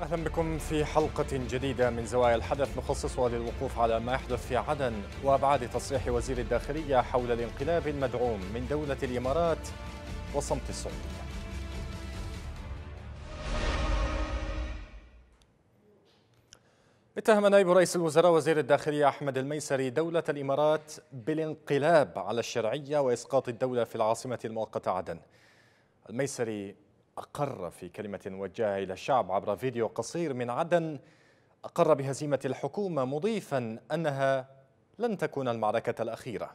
أهلا بكم في حلقة جديدة من زوايا الحدث نخصصها للوقوف على ما يحدث في عدن وأبعاد تصريح وزير الداخلية حول الانقلاب المدعوم من دولة الإمارات وصمت السعودية. اتهم نائب رئيس الوزراء وزير الداخلية أحمد الميسري دولة الإمارات بالانقلاب على الشرعية وإسقاط الدولة في العاصمة المؤقتة عدن. الميسري أقر في كلمة وجهها إلى الشعب عبر فيديو قصير من عدن أقر بهزيمة الحكومة مضيفا أنها لن تكون المعركة الأخيرة.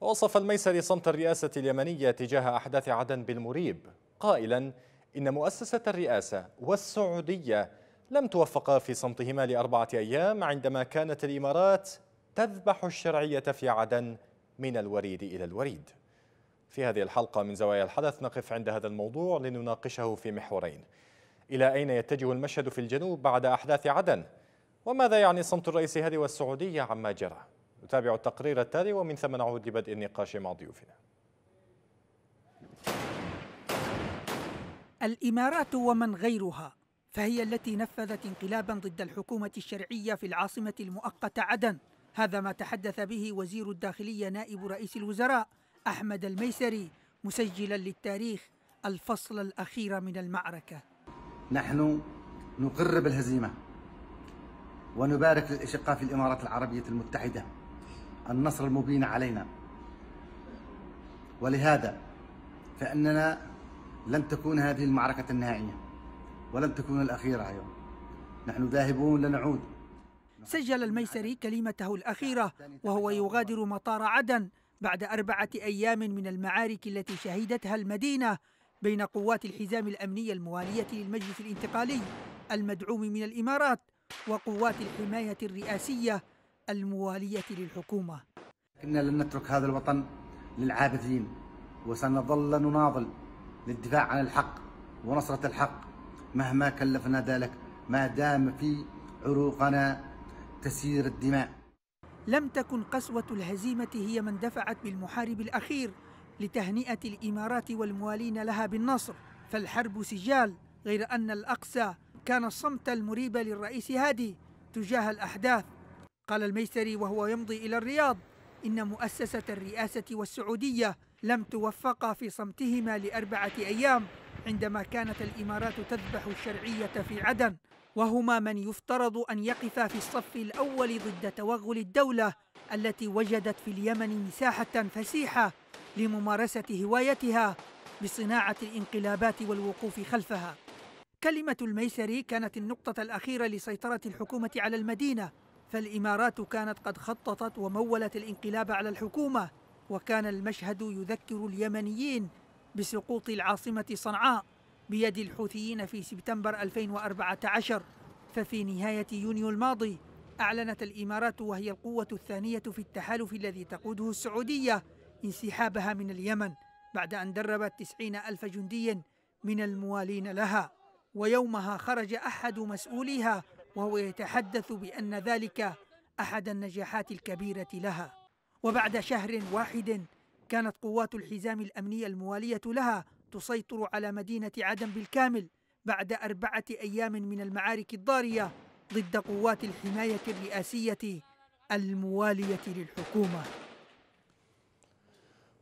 ووصف الميسري صمت الرئاسة اليمنية تجاه أحداث عدن بالمريب قائلا إن مؤسسة الرئاسة والسعودية لم توفقا في صمتهما لأربعة أيام عندما كانت الإمارات تذبح الشرعية في عدن من الوريد إلى الوريد. في هذه الحلقة من زوايا الحدث نقف عند هذا الموضوع لنناقشه في محورين. إلى أين يتجه المشهد في الجنوب بعد أحداث عدن؟ وماذا يعني صمت الرئيس هادي والسعودية عما جرى؟ نتابع التقرير التالي ومن ثم نعود لبدء النقاش مع ضيوفنا. الإمارات ومن غيرها فهي التي نفذت انقلابا ضد الحكومة الشرعية في العاصمة المؤقتة عدن. هذا ما تحدث به وزير الداخلية نائب رئيس الوزراء أحمد الميسري مسجلا للتاريخ الفصل الأخير من المعركة. نحن نقر بالهزيمة ونبارك للإشقاء في الإمارات العربية المتحدة. النصر المبين علينا. ولهذا فإننا لن تكون هذه المعركة النهائية ولن تكون الأخيرة اليوم نحن ذاهبون لنعود. سجل الميسري كلمته الأخيرة وهو يغادر مطار عدن بعد أربعة أيام من المعارك التي شهدتها المدينة بين قوات الحزام الأمني الموالية للمجلس الانتقالي المدعوم من الإمارات وقوات الحماية الرئاسية الموالية للحكومة. إننا لن نترك هذا الوطن للعابثين وسنظل نناضل للدفاع عن الحق ونصرة الحق. مهما كلفنا ذلك ما دام في عروقنا تسير الدماء. لم تكن قسوة الهزيمة هي من دفعت بالمحارب الأخير لتهنئة الإمارات والموالين لها بالنصر. فالحرب سجال غير أن الأقسى كان الصمت المريب للرئيس هادي تجاه الأحداث. قال الميسري وهو يمضي إلى الرياض إن مؤسسة الرئاسة والسعودية لم توفقا في صمتهما لأربعة أيام عندما كانت الإمارات تذبح الشرعية في عدن. وهما من يفترض أن يقفا في الصف الأول ضد توغل الدولة التي وجدت في اليمن مساحة فسيحة لممارسة هوايتها بصناعة الانقلابات والوقوف خلفها. كلمة الميسري كانت النقطة الأخيرة لسيطرة الحكومة على المدينة فالإمارات كانت قد خططت ومولت الانقلاب على الحكومة وكان المشهد يذكر اليمنيين بسقوط العاصمة صنعاء. بيد الحوثيين في سبتمبر 2014 ففي نهاية يونيو الماضي أعلنت الإمارات وهي القوة الثانية في التحالف الذي تقوده السعودية انسحابها من اليمن بعد أن دربت تسعين ألف جندي من الموالين لها. ويومها خرج أحد مسؤوليها وهو يتحدث بأن ذلك أحد النجاحات الكبيرة لها. وبعد شهر واحد كانت قوات الحزام الأمني الموالية لها تسيطر على مدينة عدن بالكامل بعد أربعة أيام من المعارك الضارية ضد قوات الحماية الرئاسية الموالية للحكومة.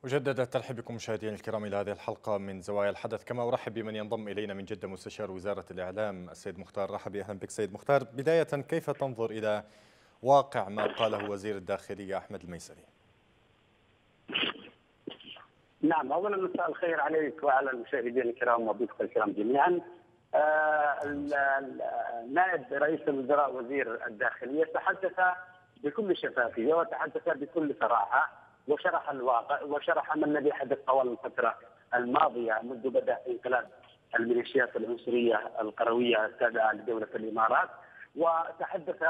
أجدد الترحيب بكم مشاهدينا الكرام إلى هذه الحلقة من زوايا الحدث. كما أرحب بمن ينضم إلينا من جدة مستشار وزارة الإعلام السيد مختار. رحبي أهلا بك سيد مختار. بداية كيف تنظر إلى واقع ما قاله وزير الداخلية أحمد الميسري؟ نعم اولا مساء الخير عليك وعلى المشاهدين الكرام وضيوفك الكرام جميعا. آه نائب رئيس الوزراء وزير الداخلية تحدث بكل شفافية وتحدث بكل صراحة وشرح الواقع وشرح ما الذي حدث طوال الفترة الماضية منذ بدا انقلاب الميليشيات العنصرية القروية التابعه لدولة الإمارات وتحدث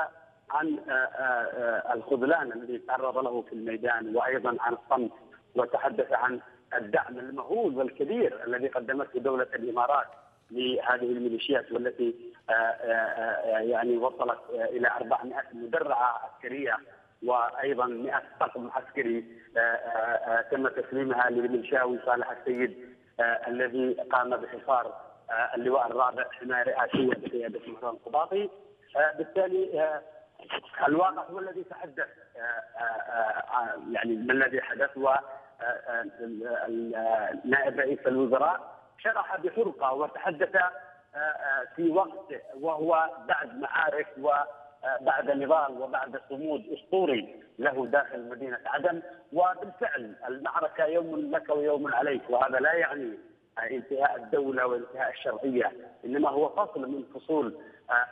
عن آه، آه، الخذلان الذي تعرض له في الميدان وأيضا عن الصمت وتحدث عن الدعم المهول والكبير الذي قدمته دولة الإمارات لهذه الميليشيات والتي آه، آه، آه، يعني وصلت إلى 400 مدرعة عسكرية وأيضا 100 طقم عسكري تم تسليمها للمنشاوي صالح السيد الذي قام بحصار اللواء الرابع حماية رئاسية بقيادة مهران القباطي بالتالي الواقع هو الذي تحدث يعني ما الذي حدث نائب رئيس الوزراء شرح بحرقه وتحدث في وقت وهو بعد معارك وبعد نضال وبعد صمود أسطوري له داخل مدينة عدن. وبالفعل المعركة يوم لك ويوم عليك وهذا لا يعني انتهاء الدولة وانتهاء الشرعية إنما هو فصل من فصول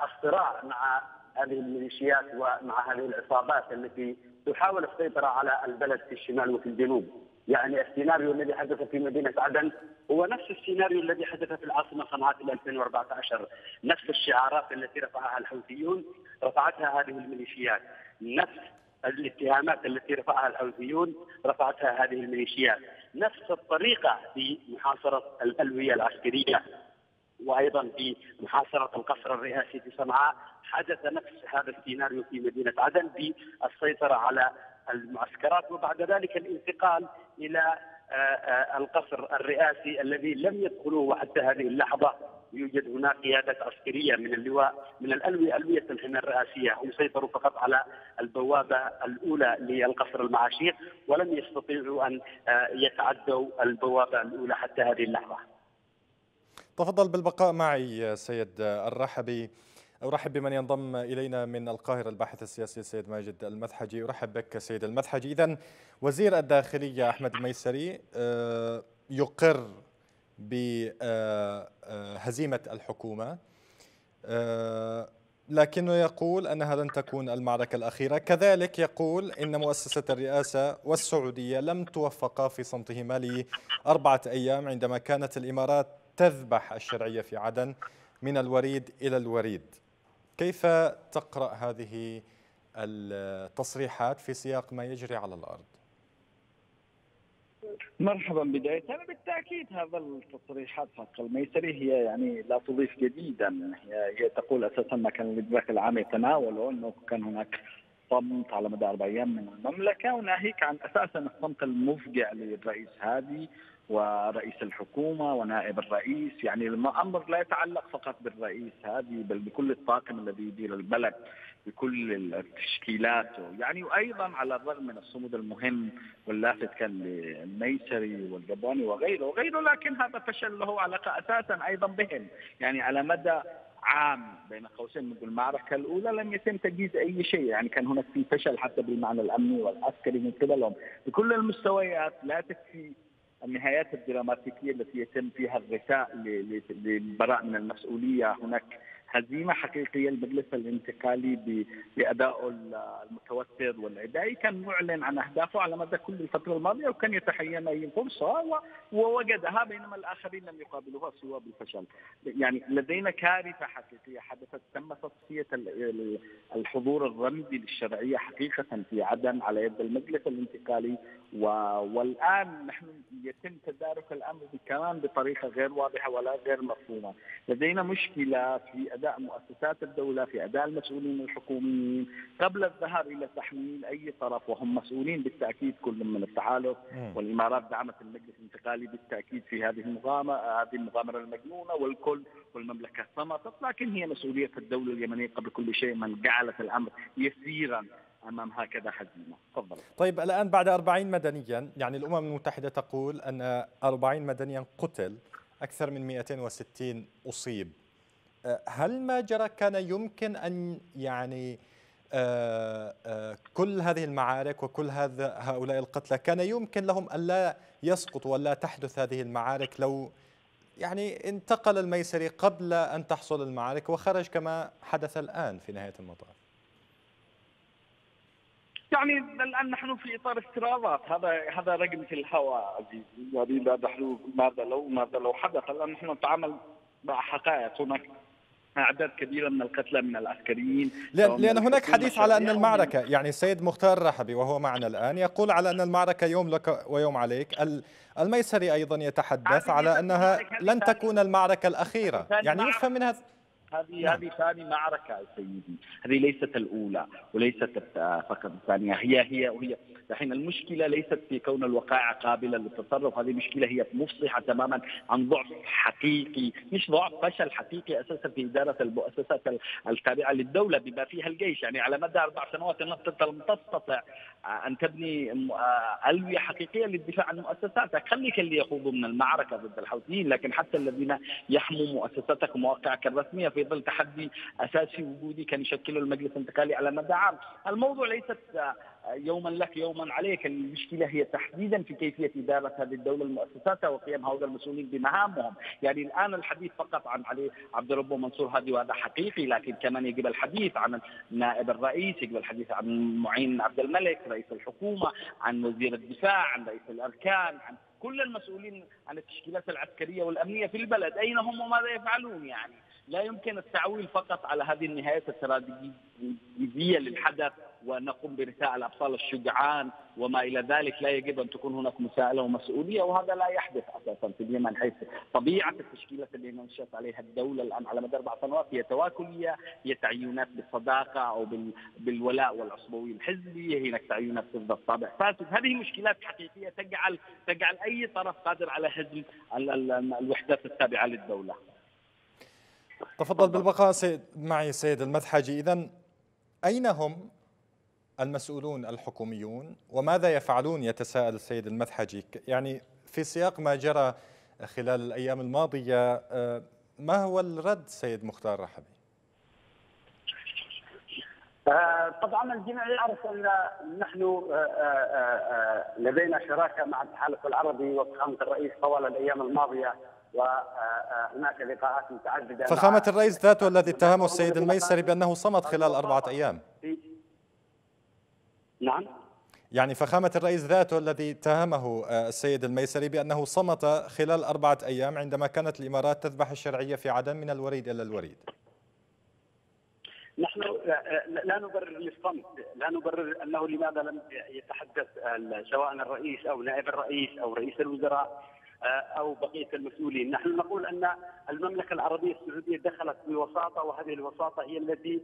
الصراع مع هذه الميليشيات ومع هذه العصابات التي تحاول السيطرة على البلد في الشمال وفي الجنوب. يعني السيناريو الذي حدث في مدينة عدن هو نفس السيناريو الذي حدث في العاصمة صنعاء في 2014 نفس الشعارات التي رفعها الحوثيون رفعتها هذه الميليشيات. نفس الاتهامات التي رفعها الحوثيون رفعتها هذه الميليشيات. نفس الطريقة في محاصرة الألوية العسكرية. وأيضا في محاصرة القصر الرئاسي في صنعاء حدث نفس هذا السيناريو في مدينة عدن بالسيطره على المعسكرات وبعد ذلك الانتقال إلى آه، آه، القصر الرئاسي الذي لم يدخلوه وحتى هذه اللحظة. يوجد هناك قيادة عسكرية من اللواء من الألوية ألوية الحماية الرئاسية. هم سيطروا فقط على البوابة الأولى للقصر المعاشير ولم يستطيعوا أن آه، يتعدوا البوابة الأولى حتى هذه اللحظة. تفضل بالبقاء معي سيد الرحبي. أرحب بمن ينضم إلينا من القاهرة الباحث السياسي السيد ماجد المدحجي. أرحب بك سيد المدحجي. إذا وزير الداخلية أحمد الميسري آه، يقر بهزيمة الحكومة آه، لكنه يقول أنها لن تكون المعركة الأخيرة. كذلك يقول إن مؤسسة الرئاسة والسعودية لم توفقا في صمتهما لأربعة أيام عندما كانت الإمارات تذبح الشرعية في عدن من الوريد إلى الوريد. كيف تقرأ هذه التصريحات في سياق ما يجري على الأرض؟ مرحبا بداية. أنا بالتأكيد هذا التصريحات حق الميسري هي يعني لا تضيف جديدا. هي, هي تقول أساسا ما كان الإدراك العام يتناوله أنه كان هناك صمت على مدى أربع أيام من المملكة وناهيك عن أساسا الصمت المفجع للرئيس هادي. ورئيس الحكومة ونائب الرئيس. يعني الأمر لا يتعلق فقط بالرئيس هذه بل بكل الطاقم الذي يدير البلد بكل التشكيلات. يعني وأيضا على الرغم من الصمود المهم واللافت كان للميسري والجباني وغيره وغيره لكن هذا فشل له علاقة أساسا أيضا بهم. يعني على مدى عام بين قوسين منذ المعركة الأولى لم يتم تجهيز أي شيء. يعني كان هناك في فشل حتى بالمعنى الأمني والعسكري من قبلهم. بكل المستويات لا تكفي النهايات الدراماتيكية التي يتم فيها الرثاء للبراء من المسؤولية هناك هزيمة حقيقية المجلس الانتقالي بادائه المتوتر والعدائي كان معلن عن أهدافه على مدى كل الفترة الماضية وكان يتحين أي فرصة ووجدها بينما الآخرين لم يقابلوها سوى بالفشل. يعني لدينا كارثة حقيقية حدثت تم تصفية الحضور الرمزي للشرعية حقيقة في عدن على يد المجلس الانتقالي والآن نحن يتم تدارك الأمر كمان بطريقة غير واضحة ولا غير مفهومة. لدينا مشكلة في أداء مؤسسات الدولة في أداء المسؤولين الحكوميين. قبل الذهاب إلى تحميل أي طرف وهم مسؤولين بالتأكيد كل من التحالف والإمارات دعمت المجلس الانتقالي بالتأكيد في هذه المغامره هذه المغامرة المجنونة والكل والمملكة صمتت لكن هي مسؤولية الدولة اليمنية قبل كل شيء من جعلت الأمر يسيرا. أمام هكذا هزيمه تفضل. طيب الآن بعد 40 مدنيا يعني الأمم المتحدة تقول أن 40 مدنيا قتل أكثر من 260 أصيب. هل ما جرى كان يمكن أن يعني آه، آه، كل هذه المعارك وكل هذا هؤلاء القتلى كان يمكن لهم الا يسقطوا ولا تحدث هذه المعارك لو يعني انتقل الميسري قبل أن تحصل المعارك وخرج كما حدث الآن في نهاية المطاف. يعني الآن نحن في إطار افتراضات هذا هذا رقم في الهواء عزيزي. يعني ماذا لو ماذا لو حدث. الآن نحن نتعامل مع حقائق. هناك أعداد كبيرة من القتلى من العسكريين. لأن, لأن هناك حديث على أن المعركه يعني السيد مختار رحبي وهو معنا الآن يقول على أن المعركة يوم لك ويوم عليك. الميسري أيضا يتحدث على أنها لن تكون المعركة الأخيرة. يعني يفهم من هذا هذه نعم. هذه ثاني معركة سيدي. هذه ليست الأولى وليست فقط الثانية. هي هي وهي الحين المشكلة ليست في كون الوقائع قابلة للتصرف. هذه مشكلة هي مفصحة تماما عن ضعف حقيقي مش ضعف فشل حقيقي أساسا في إدارة المؤسسات التابعة للدولة بما فيها الجيش. يعني على مدى أربع سنوات لم تستطع أن تبني ألوية حقيقية للدفاع عن مؤسساتك خليك اللي يخوضوا من المعركة ضد الحوثيين لكن حتى الذين يحموا مؤسساتك ومواقعك الرسمية في ظل تحدي أساسي وجودي كان يشكله المجلس الانتقالي على مدى عام. الموضوع ليست يوما لك يوما عليك. المشكلة هي تحديدا في كيفية إدارة هذه الدولة المؤسسات وقيام هؤلاء المسؤولين بمهامهم. يعني الآن الحديث فقط عن علي عبد الرب منصور هذه وهذا حقيقي لكن كمان يجب الحديث عن نائب الرئيس يجب الحديث عن معين عبد الملك رئيس الحكومة عن وزير الدفاع عن رئيس الأركان عن كل المسؤولين عن التشكيلات العسكرية والأمنية في البلد. أين هم وماذا يفعلون يعني؟ لا يمكن التعويل فقط على هذه النهايات الاستراتيجيه للحدث ونقوم برثاء الابطال الشجعان وما إلى ذلك لا يجب أن تكون هناك مساءلة ومسؤولية وهذا لا يحدث أساسا في اليمن حيث طبيعة التشكيلات اللي نشات عليها الدولة الآن على مدى أربع سنوات هي تواكلية هي تعيينات بالصداقه أو بالولاء والعصبوي الحزبي هناك تعيينات تفضل طابع فاسد هذه مشكلات حقيقية تجعل تجعل أي طرف قادر على هزم الوحدات التابعة للدولة. تفضل بالبقاء سيد معي سيد المدحجي. اذا أين هم المسؤولون الحكوميون؟ وماذا يفعلون؟ يتساءل السيد المدحجي. يعني في سياق ما جرى خلال الأيام الماضية آه، ما هو الرد سيد مختار رحبي؟ آه، طبعا الجميع يعرف أن نحن آه، لدينا شراكة مع التحالف العربي وفخامه الرئيس طوال الأيام الماضية. وهناك لقاءات متعددة فخامة الرئيس ذاته الذي اتهمه السيد الميسري بأنه صمت خلال أربعة أيام. نعم. يعني فخامة الرئيس ذاته الذي اتهمه آه، السيد الميسري بأنه صمت خلال أربعة أيام عندما كانت الإمارات تذبح الشرعية في عدن من الوريد إلى الوريد. نحن لا نبرر للصمت، لا نبرر أنه لماذا لم يتحدث سواء الرئيس أو نائب الرئيس أو رئيس الوزراء. آه، أو بقية المسؤولين، نحن نقول أن المملكة العربية السعودية دخلت بوساطة وهذه الوساطة هي التي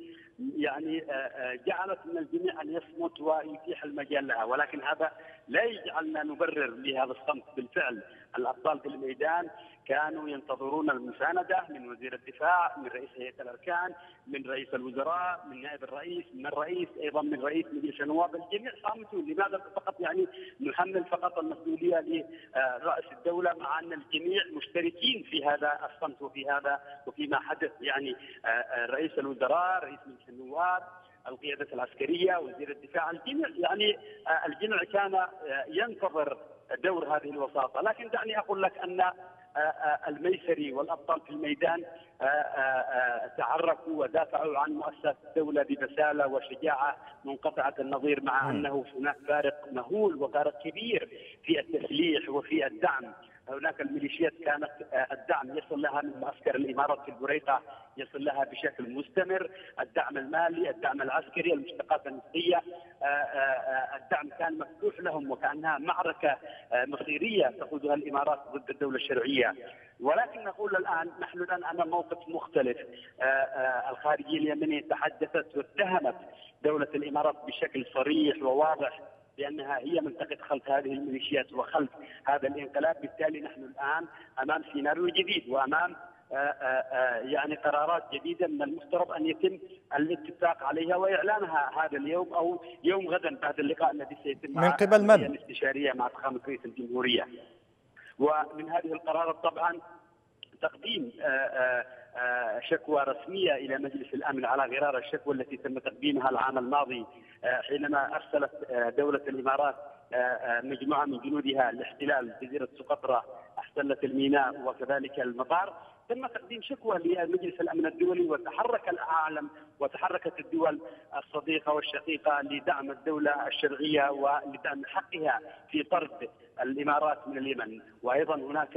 يعني آه، آه، جعلت من الجميع أن يصمت ويتيح المجال لها، ولكن هذا لا يجعلنا نبرر لهذا الصمت بالفعل، الأبطال في الميدان كانوا ينتظرون المساندة من وزير الدفاع من رئيس هيئة الأركان من رئيس الوزراء من نائب الرئيس من الرئيس أيضا من رئيس مجلس النواب الجميع صامتون لماذا فقط يعني نحمل فقط المسؤولية لرأس الدولة مع أن الجميع مشتركين في هذا الصمت وفي هذا وفيما حدث يعني آه، آه، رئيس الوزراء رئيس مجلس النواب القيادة العسكرية وزير الدفاع الجميع يعني آه، الجميع كان ينتظر دور هذه الوساطة. لكن دعني أقول لك أن آه، آه، الميسري والأبطال في الميدان آه، تحركوا ودافعوا عن مؤسسات الدولة ببسالة وشجاعة منقطعة النظير مع أنه هناك فارق مهول وفارق كبير في التسليح وفي الدعم. هناك الميليشيات كانت الدعم يصل لها من معسكر الإمارات في البريقه يصل لها بشكل مستمر، الدعم المالي، الدعم العسكري، المشتقات النفطيه، الدعم كان مفتوح لهم وكأنها معركة مصيرية تقودها الإمارات ضد الدولة الشرعية. ولكن نقول الآن نحن الآن أمام موقف مختلف الخارجية اليمنية تحدثت واتهمت دولة الإمارات بشكل صريح وواضح بأنها هي من تقف خلف هذه الميليشيات وخلف هذا الانقلاب بالتالي نحن الآن أمام سيناريو جديد وأمام آه، آآ آه، يعني قرارات جديدة من المفترض أن يتم الاتفاق عليها وإعلانها هذا اليوم أو يوم غدا بعد اللقاء الذي سيتم من قبل من؟ الاستشارية مع فخامة رئيس الجمهورية. ومن هذه القرارات طبعا تقديم شكوى رسمية إلى مجلس الأمن على غرار الشكوى التي تم تقديمها العام الماضي حينما أرسلت دولة الإمارات مجموعة من جنودها لاحتلال جزيرة سقطرى أحتلت الميناء وكذلك المطار. تم تقديم شكوى لمجلس الأمن الدولي وتحرك العالم وتحركت الدول الصديقة والشقيقة لدعم الدولة الشرعيه ولدعم حقها في طرد الإمارات من اليمن. وأيضا هناك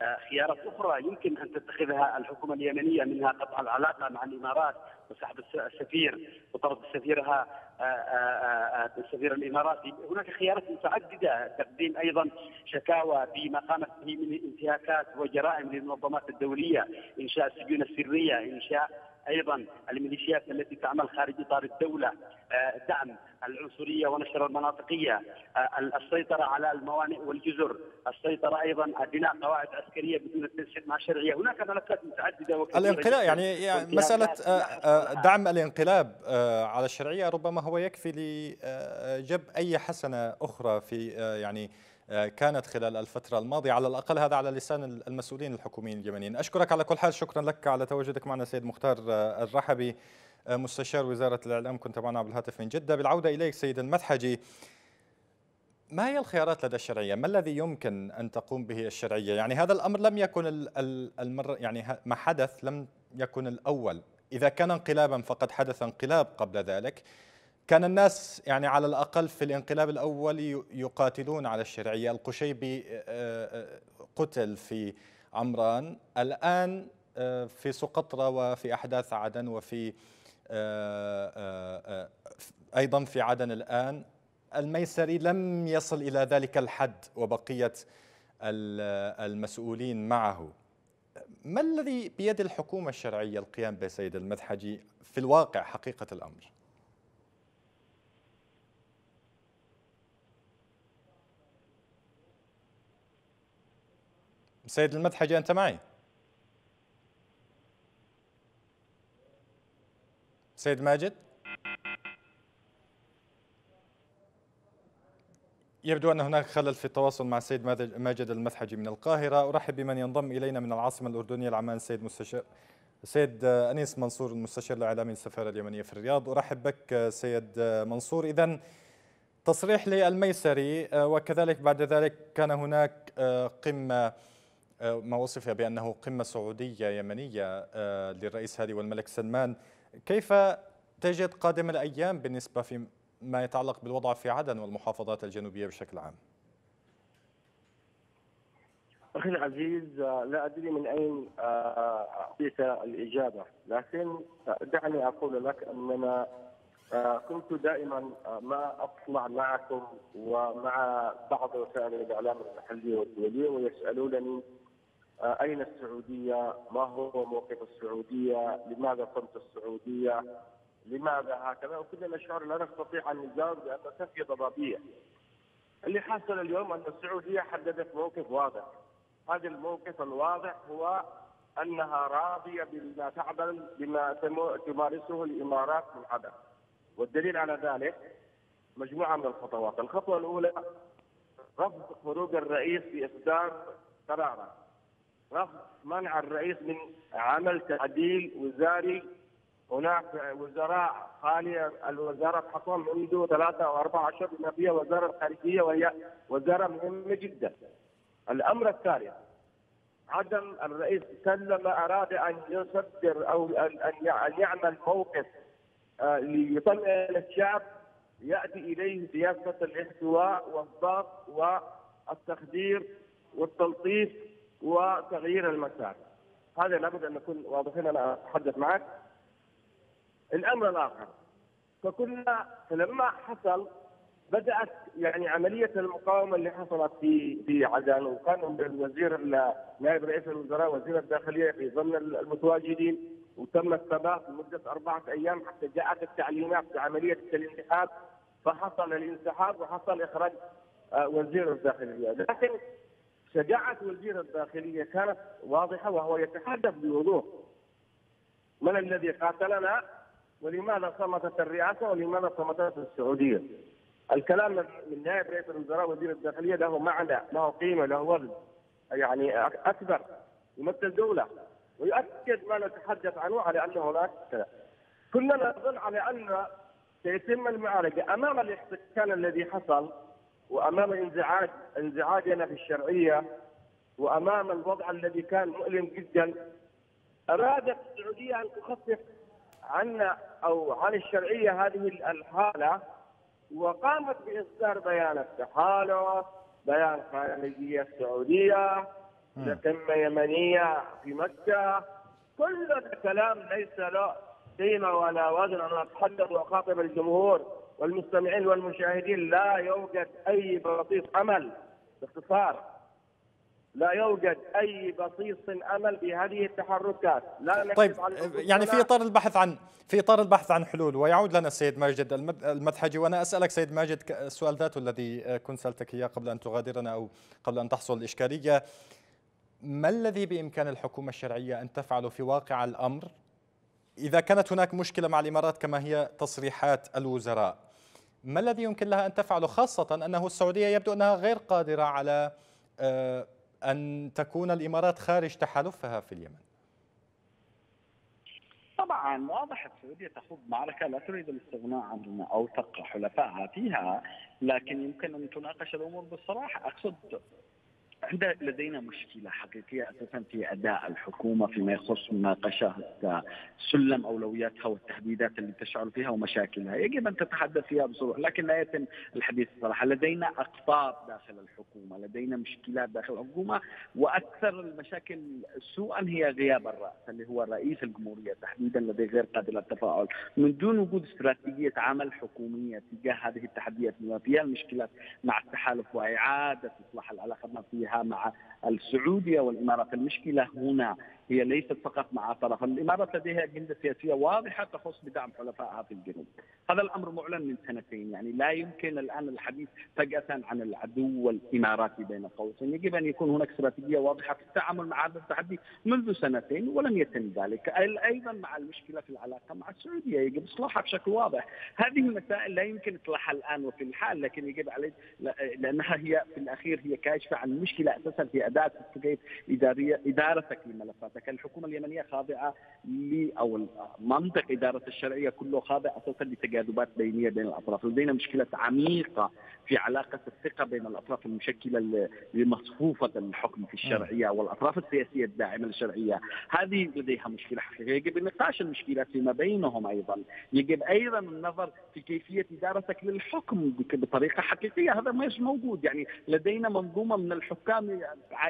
آه، خيارات أخرى يمكن أن تتخذها الحكومة اليمنية منها قطع العلاقة مع الإمارات وسحب السفير وطرد سفيرها آه، آه، السفير الاماراتي، هناك خيارات متعددة تقديم أيضا شكاوى بما قامت به من انتهاكات وجرائم للمنظمات الدولية، انشاء السجون السرية، انشاء أيضا الميليشيات التي تعمل خارج إطار الدولة دعم العنصرية ونشر المناطقية السيطرة على الموانئ والجزر السيطرة أيضا بناء قواعد عسكرية بدون التنسيق مع الشرعية. هناك ملفات متعددة وكثيرة الانقلاب يعني, يعني مسألة دعم الانقلاب على الشرعية ربما هو يكفي لجب أي حسنة أخرى في يعني كانت خلال الفترة الماضية على الأقل هذا على لسان المسؤولين الحكوميين اليمنيين. أشكرك على كل حال شكرا لك على تواجدك معنا سيد مختار الرحبي مستشار وزارة الإعلام. كنت معنا بالهاتف من جدة. بالعودة إليك سيد المدحجي ما هي الخيارات لدى الشرعية؟ ما الذي يمكن أن تقوم به الشرعية؟ يعني هذا الأمر لم يكن المرة يعني ما حدث لم يكن الأول. إذا كان انقلابا فقد حدث انقلاب قبل ذلك. كان الناس يعني على الأقل في الانقلاب الأول يقاتلون على الشرعية. القشيبي قتل في عمران. الآن في سقطرى وفي أحداث عدن وفي أيضا في عدن الآن. الميسري لم يصل إلى ذلك الحد وبقية المسؤولين معه. ما الذي بيد الحكومة الشرعية القيام به سيد المدحجي في الواقع حقيقة الأمر؟ سيد المدحجي أنت معي؟ سيد ماجد؟ يبدو أن هناك خلل في التواصل مع السيد ماجد المدحجي من القاهرة. أرحب بمن ينضم إلينا من العاصمة الأردنية العمان السيد مستشار سيد أنيس منصور المستشار الإعلامي السفارة اليمنية في الرياض. أرحب بك سيد منصور. إذا تصريح للميسري وكذلك بعد ذلك كان هناك قمة ما وصف بأنه قمة سعودية يمنية للرئيس هادي والملك سلمان. كيف تجد قادم الأيام بالنسبة في ما يتعلق بالوضع في عدن والمحافظات الجنوبية بشكل عام؟ أخي العزيز لا أدري من أين أعطيك الإجابة لكن دعني أقول لك أننا كنت دائما ما أطلع معكم ومع بعض وسائل الإعلام المحلية والدولية ويسألونني أين السعودية؟ ما هو موقف السعودية؟ لماذا قمت السعودية؟ لماذا هكذا؟ وكلنا نشعر لا نستطيع أن نجاوب لأن تفي ضبابية. اللي حصل اليوم أن السعودية حددت موقف واضح. هذا الموقف الواضح هو أنها راضية بما تعمل بما تمارسه الإمارات من عدن. والدليل على ذلك مجموعة من الخطوات، الخطوة الأولى رفض خروج الرئيس بإصدار قرارا رفض منع الرئيس من عمل تعديل وزاري هناك وزراء خالية الوزارة حصل منذ ثلاثة أو أربعة أشهر بما فيها وزارة الخارجية وهي وزارة مهمة جدا. الأمر الثالث عدم الرئيس كلما أراد أن يصدر أو أن يعمل موقف ليطمئن الشعب يأتي إليه سياسة الاحتواء والضغط والتخدير والتلطيف وتغيير المسار. هذا لابد أن نكون واضحين. أنا أتحدث معك. الأمر الآخر. فكنا فلما حصل بدأت يعني عملية المقاومة اللي حصلت في في عدن وكان الوزير نائب رئيس الوزراء وزير الداخلية في ضمن المتواجدين وتم الثبات لمدة أربعة أيام حتى جاءت التعليمات بعملية الانسحاب. فحصل الانسحاب وحصل إخراج وزير الداخلية. لكن شجاعة وزير الداخلية كانت واضحة وهو يتحدث بوضوح. من الذي قاتلنا ولماذا صمتت الرئاسة ولماذا صمتت السعودية؟ الكلام من نائب رئيس الوزراء وزير الداخلية له معنى له قيمة له وزن يعني أكبر يمثل دولة ويؤكد ما نتحدث عنه على أن هناك كلنا نظن على أن سيتم المعالجة أمام الاحتكال الذي حصل وأمام انزعاج انزعاجنا في الشرعية وأمام الوضع الذي كان مؤلم جدا أرادت السعودية أن تخفف عنا أو عن الشرعية هذه الحالة وقامت بإصدار بيان التحالف بيان خارجية سعوديه قمه يمنية في مكة. كل هذا الكلام ليس له قيمه ولا وزن. أنا أتحدث وأخاطب الجمهور والمستمعين والمشاهدين. لا يوجد أي بسيط أمل باختصار. لا يوجد أي بصيص أمل بهذه التحركات. لا طيب يعني في إطار البحث عن في إطار البحث عن حلول ويعود لنا السيد ماجد المد- المدحجي. وأنا أسألك سيد ماجد السؤال ذاته الذي كنت سألتك إياه قبل أن تغادرنا أو قبل أن تحصل الإشكالية. ما الذي بإمكان الحكومة الشرعية أن تفعله في واقع الأمر إذا كانت هناك مشكلة مع الإمارات كما هي تصريحات الوزراء ما الذي يمكن لها أن تفعله خاصة أنه السعودية يبدو أنها غير قادرة على آه، أن تكون الإمارات خارج تحالفها في اليمن؟ طبعا واضح السعودية تخوض معركة لا تريد الاستغناء عن أوثق حلفائها فيها لكن يمكن أن تناقش الأمور بصراحه أقصد عند لدينا مشكلة حقيقية أساسا في أداء الحكومة فيما يخص مناقشه سلم أولوياتها والتهديدات اللي تشعر فيها ومشاكلها، يجب أن تتحدث فيها بصراحه لكن لا يتم الحديث بصراحه، لدينا أقطاب داخل الحكومة، لدينا مشكلات داخل الحكومة وأكثر المشاكل سوءا هي غياب الرأس اللي هو رئيس الجمهورية تحديدا الذي غير قادر على التفاعل، من دون وجود استراتيجية عمل حكومية تجاه هذه التحديات بما فيها المشكلات مع التحالف وإعادة إصلاح العلاقه ما فيها مع السعودية والإمارات، المشكلة هنا هي ليست فقط مع طرف. الامارات لديها اجنده سياسية واضحة تخص بدعم حلفائها في الجنوب. هذا الأمر معلن من سنتين يعني لا يمكن الآن الحديث فجأة عن العدو الاماراتي بين قوسين، يجب أن يكون هناك استراتيجية واضحة في التعامل مع هذا التحدي منذ سنتين ولم يتم ذلك، أيضا مع المشكلة في العلاقة مع السعودية يجب إصلاحها بشكل واضح، هذه المسائل لا يمكن اصلاحها الآن وفي الحال لكن يجب عليه لأنها هي في الأخير هي كاشفة عن مشكلة أساسا في أداء اداريه إدارتك لملفاتك، الحكومة اليمنية خاضعة ل أو منطق إدارة الشرعية كله خاضع أساسا لتجاذبات بينيه بين الأطراف، لدينا مشكلة عميقة في علاقة الثقة بين الأطراف المشكلة لمصفوفة الحكم في الشرعية والأطراف السياسية الداعمة للشرعية، هذه لديها مشكلة حقيقية، يجب نقاش المشكلات فيما بينهم أيضا، يجب أيضا النظر في كيفية إدارتك للحكم بطريقة حقيقية، هذا مش موجود، يعني لدينا منظومة من الحكام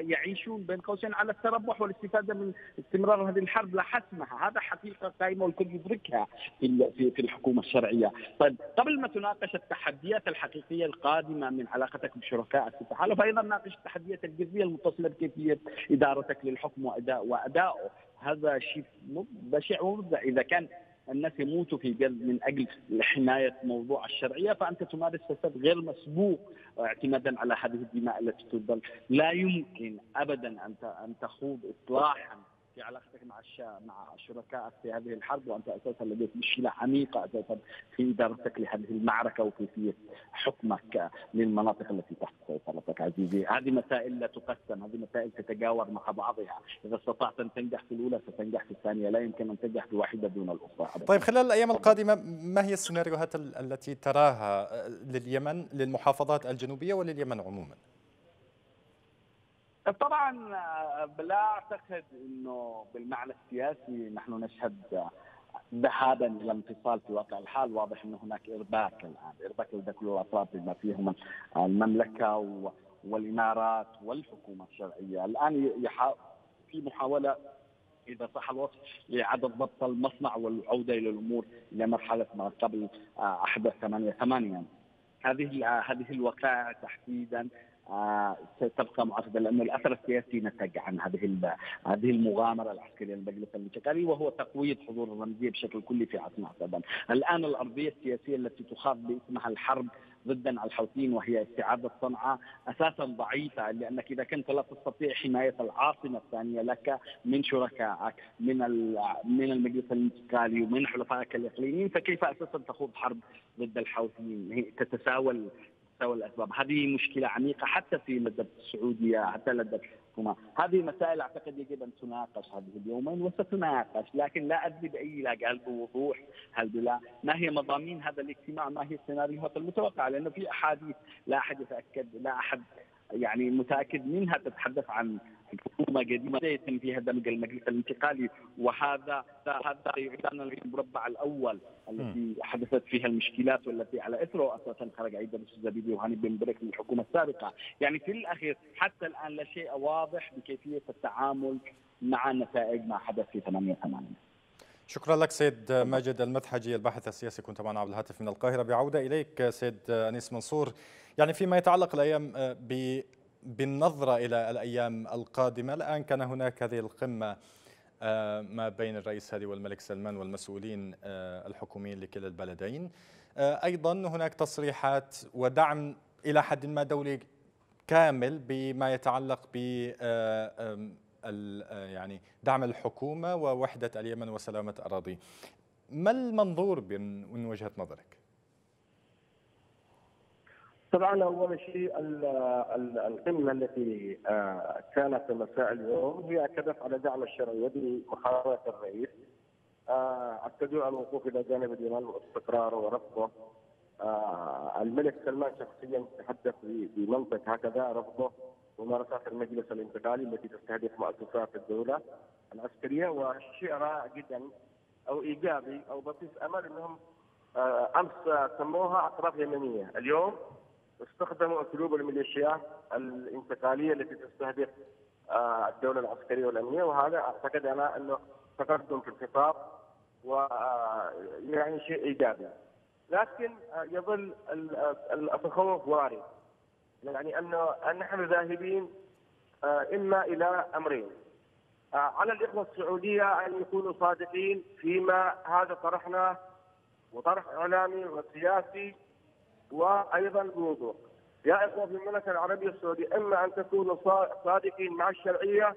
يعيشون بين قوسين على التربح والاستفادة من استمرار هذه الحرب لا حسمها، هذا حقيقة قائمة والكل يدركها في في الحكومة الشرعية، طيب قبل ما تناقش التحديات الحقيقية القادمة من علاقتك بشركائك في التحالف أيضا ناقش التحديات الجذرية المتصلة بكيفية إدارتك للحكم واداء وادائه، هذا شيء بشع ومفزع إذا كان الناس يموتوا في جلد من أجل حماية موضوع الشرعية فأنت تمارس فساد غير مسبوق اعتمادا على هذه الدماء التي تبذل، لا يمكن ابدا أن أن تخوض اصلاحا في علاقتك مع. مع شركائك في هذه الحرب وأنت أساسا لديك مشكلة عميقة أساسا في إدارتك لهذه المعركة وكيفيه حكمك للمناطق التي تحت سيطرتك عزيزي، هذه مسائل لا تقسم، هذه مسائل تتجاور مع بعضها، إذا استطعت أن تنجح في الأولى ستنجح في الثانية، لا يمكن أن تنجح في واحدة دون الأخرى. طيب خلال الأيام القادمة ما هي السيناريوهات التي تراها لليمن للمحافظات الجنوبية ولليمن عموما؟ طبعا لا أعتقد إنه بالمعنى السياسي نحن نشهد ذهابا إلى انفصال في واقع الحال. واضح إنه هناك إرباك الآن إرباك لدى كل الاطراف بما فيهم المملكه والإمارات والحكومة الشرعية. الآن في محاولة إذا صح الوصف لاعاده ضبط المصنع والعودة إلى الأمور إلى مرحلة ما قبل أحداث 8 8 هذه هذه الوقائع تحديدا آه ستبقى معقده لأن الأثر السياسي نتج عن هذه هذه المغامرة العسكرية للمجلس الانتقالي وهو تقويض حضور الرمزية بشكل كلي في عاصمه عدن. الآن الأرضية السياسية التي تخاض باسمها الحرب ضدا على الحوثيين وهي استعادة صنعاء أساسا ضعيفة لأنك إذا كنت لا تستطيع حماية العاصمة الثانية لك من شركائك من من المجلس الانتقالي ومن حلفائك الإقليميين فكيف أساسا تخوض حرب ضد الحوثيين تتساوى تتساوى الاسباب، هذه مشكلة عميقة حتى في لدى السعودية حتى لدى الحكومة، هذه مسائل أعتقد يجب أن تناقش هذه اليومين وستناقش، لكن لا أدري بأي لا هل بوضوح؟ هل بلا؟ ما هي مضامين هذا الاجتماع؟ ما هي السيناريوهات المتوقعه؟ لأنه في أحاديث لا أحد يتأكد لا أحد يعني متأكد منها تتحدث عن حكومة قديمة يتم فيها دمج المجلس الانتقالي وهذا هذا يعيدنا المربع الأول التي حدثت فيها المشكلات والتي على إثره. أساسا خرج عيد الزبيدي وهاني بن بريك من الحكومة السابقة، يعني في الأخير حتى الآن لا شيء واضح بكيفية التعامل مع نتائج ما حدث في 8 8 شكرا لك سيد ماجد المدحجي الباحث السياسي. كنت معنا عبر الهاتف من القاهرة. بعودة إليك سيد أنيس منصور. يعني فيما يتعلق الأيام ب بالنظرة إلى الأيام القادمة الآن كان هناك هذه القمة ما بين الرئيس هادي والملك سلمان والمسؤولين الحكوميين لكلا البلدين أيضا هناك تصريحات ودعم إلى حد ما دولي كامل بما يتعلق ب يعني دعم الحكومة ووحدة اليمن وسلامة أراضي ما المنظور من وجهة نظرك؟ طبعا أول شيء القمة التي كانت مساء اليوم هي أكدت على دعم الشرعية بمحاولة الرئيس اكدوا على الوقوف إلى جانب الإيمان والاستقرار ورفضه. الملك سلمان شخصيا تحدث بمنطق هكذا رفضه ممارسات المجلس الانتقالي التي تستهدف مؤسسات الدولة العسكرية وشيء رائع جدا أو إيجابي أو بصيص أمل إنهم أمس سموها أطراف يمنية، اليوم استخدموا اسلوب الميليشيات الانتقالية التي تستهدف الدولة العسكرية والأمنية وهذا أعتقد أنا أنه تقدم في الخطاب و يعني شيء إيجابي. لكن يظل التخوف وارد. يعني أنه نحن ذاهبين إما إلى أمرين. على الإخوة السعودية أن يكونوا صادقين فيما هذا طرحناه وطرح إعلامي وسياسي وأيضا بوضوح. يا اخوه في المملكة العربية السعودية إما أن تكونوا صادقين مع الشرعية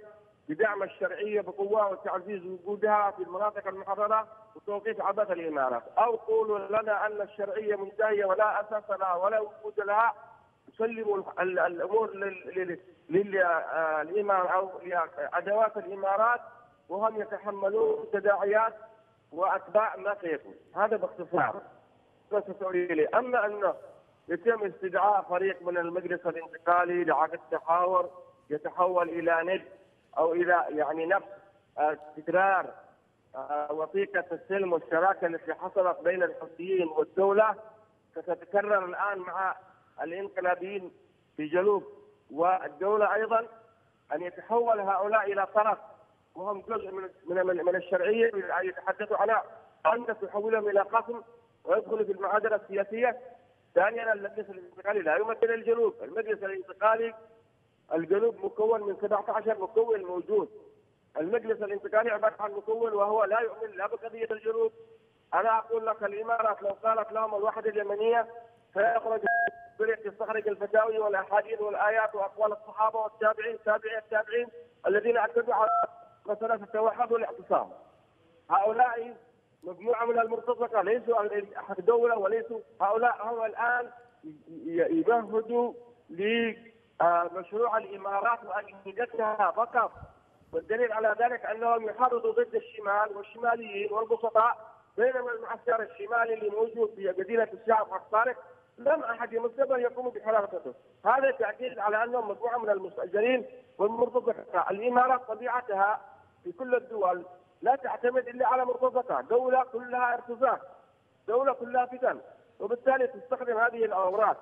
بدعم الشرعية بقوة وتعزيز وجودها في المناطق المحرره وتوقيف عبث الإمارات، أو قولوا لنا أن الشرعية منتهيه ولا أساس لها ولا وجود لها يسلموا الأمور للامام أو لأدوات الإمارات وهم يتحملون تداعيات وأتباع ما سيكون، هذا باختصار. بس أما انه يتم استدعاء فريق من المجلس الانتقالي لعقد تحاور يتحول إلى ند أو إلى يعني نفس تكرار وثيقة السلم والشراكة التي حصلت بين الحوثيين والدولة ستتكرر الآن مع الانقلابيين في جنوب والدولة أيضا أن يتحول هؤلاء إلى طرف وهم جزء من من من الشرعية يتحدثوا على أن تحولهم إلى قسم ويدخلوا في المعادلة السياسية ثانيا المجلس الانتقالي لا يمثل الجنوب، المجلس الانتقالي الجنوب مكون من 17 مكون موجود. المجلس الانتقالي عبارة عن مكون وهو لا يؤمن لا بقضية الجنوب. أنا أقول لك الإمارات لو قالت لهم الوحدة اليمنية سيخرج فريق يستخرج الفتاوي والأحاديث والآيات وأقوال الصحابة والتابعين تابعي التابعين الذين اكدوا على مسألة التوحد والاعتصام. هؤلاء مجموعة من المرتزقة ليسوا أحد دولة وليسوا هؤلاء هم الآن يمهدوا لمشروع الإمارات واجهزتها فقط والدليل على ذلك أنهم يحرضوا ضد الشمال والشماليين والبسطاء بينما المعسكر الشمالي اللي موجود في مدينة الشعب الصارخ لم أحد أن يقوم بحراسته، هذا تأكيد على أنهم مجموعة من المستأجرين والمرتزقة، الإمارات طبيعتها في كل الدول لا تعتمد إلا على مرتزقه، دولة كلها ارتزاق، دولة كلها فتن، وبالتالي تستخدم هذه الأوراق.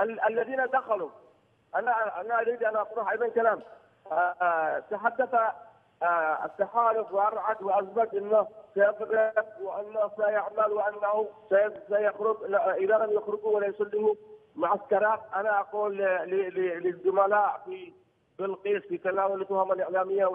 ال- الذين دخلوا. أنا أنا أريد أن أطرح أيضا كلام. آآ آآ تحدث آآ التحالف وأرعد واثبت إنه سيضرب وإنه سيعمل وإنه سي- سيخرج إذا لم يخرجوا ولا يسلموا معسكرات. أنا أقول للزملاء في بلقيس في تناول التهم الاعلاميه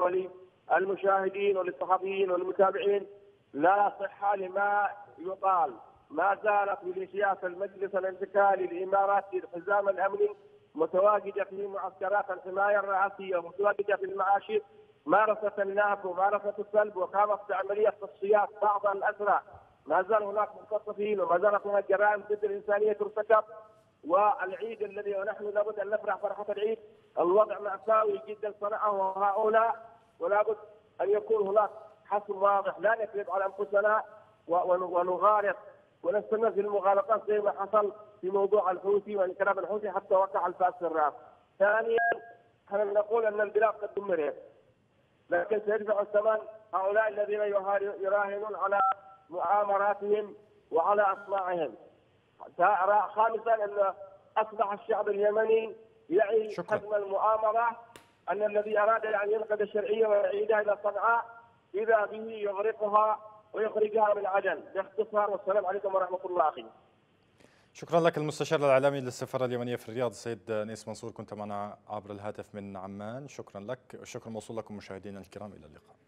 وللمشاهدين وللصحفيين والمتابعين لا صحة لما يقال ما زالت ميليشيات المجلس الانتقالي الاماراتي الحزام الأمني متواجدة في معسكرات الحماية الرئاسية ومتواجدة في المعاشر مارست النهب ومارست السلب وقامت بعملية تصفيات بعض الأسرى. ما زال هناك مختطفين وما زالت هناك جرائم ضد الإنسانية ترتكب. والعيد الذي ونحن لابد أن نفرح فرحة العيد الوضع مأساوي جدا صنعه هؤلاء. ولا بد أن يكون هناك حسم واضح لا نكذب على أنفسنا ونغالط ونستمر في المغالطات زي ما حصل في موضوع الحوثي وانقلاب الحوثي حتى وقع الفاس في الراس. ثانيا إحنا نقول أن البلاد قد دمرت لكن سيدفع الثمن هؤلاء الذين يراهنون على مؤامراتهم وعلى أصناعهم. خامسا أن أصبح الشعب اليمني يعي. حجم المؤامرة أن الذي أراد أن ينقذ الشرعية ويعيدها إلى صنعاء إذا به يغرقها ويخرجها من عدن باختصار والسلام عليكم ورحمة الله أخي. شكرا لك المستشار الإعلامي للسفاره اليمنيه في الرياض السيد نيس منصور. كنت معنا عبر الهاتف من عمان. شكرا لك. الشكر موصول لكم مشاهدينا الكرام. إلى اللقاء.